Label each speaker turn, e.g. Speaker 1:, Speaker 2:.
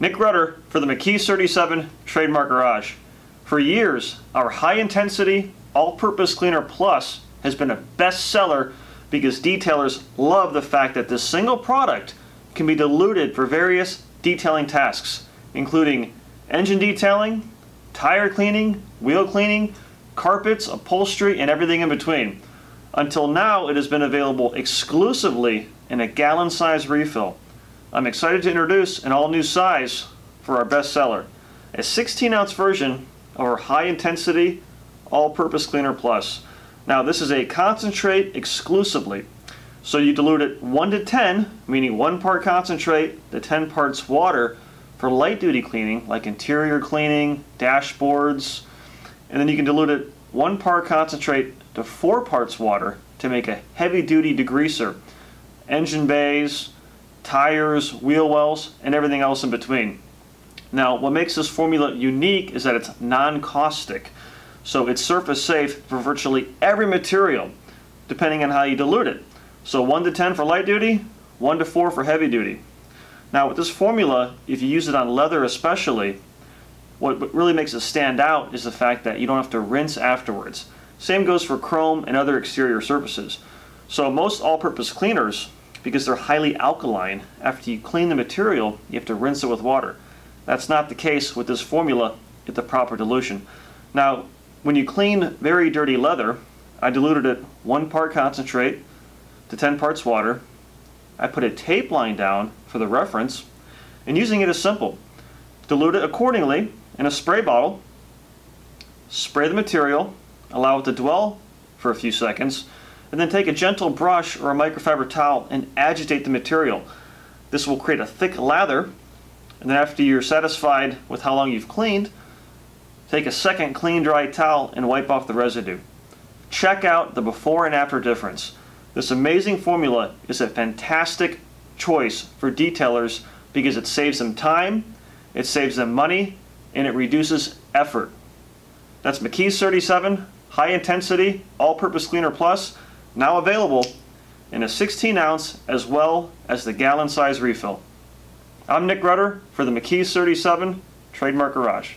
Speaker 1: for the McKee's 37 Trademark Garage. For years, our high intensity all purpose cleaner plus has been a bestseller because detailers love the fact that this single product can be diluted for various detailing tasks, including engine detailing, tire cleaning, wheel cleaning, carpets, upholstery, and everything in between. Until now, it has been available exclusively in a gallon size refill. I'm excited to introduce an all new size for our bestseller a 16 ounce version of our high intensity all purpose cleaner plus. Now, this is a concentrate exclusively. So you dilute it 1 to 10, meaning 1 part concentrate to 10 parts water for light duty cleaning, like interior cleaning, dashboards, and then you can dilute it 1 part concentrate to 4 parts water to make a heavy duty degreaser, engine bays, tires, wheel wells, and everything else in between. Now, what makes this formula unique is that it's non-caustic. So it's surface safe for virtually every material, depending on how you dilute it. So 1 to 10 for light duty, 1 to 4 for heavy duty. Now with this formula, if you use it on leather especially, what really makes it stand out is the fact that you don't have to rinse afterwards. Same goes for chrome and other exterior surfaces. So most all-purpose cleaners, because they're highly alkaline, after you clean the material, you have to rinse it with water. That's not the case with this formula at the proper dilution. Now, when you clean very dirty leather, I diluted it one part concentrate, to 10 parts water. I put a tape line down for the reference, and using it is simple. Dilute it accordingly in a spray bottle, spray the material, allow it to dwell for a few seconds, and then take a gentle brush or a microfiber towel and agitate the material. This will create a thick lather, and then after you're satisfied with how long you've cleaned, take a second clean dry towel and wipe off the residue. Check out the before and after difference. This amazing formula is a fantastic choice for detailers because it saves them time, it saves them money, and it reduces effort. That's McKee's 37 High Intensity All-Purpose Cleaner Plus, now available in a 16 ounce as well as the gallon size refill. I'm Nick Rudder for the McKee's 37 Trademark Garage.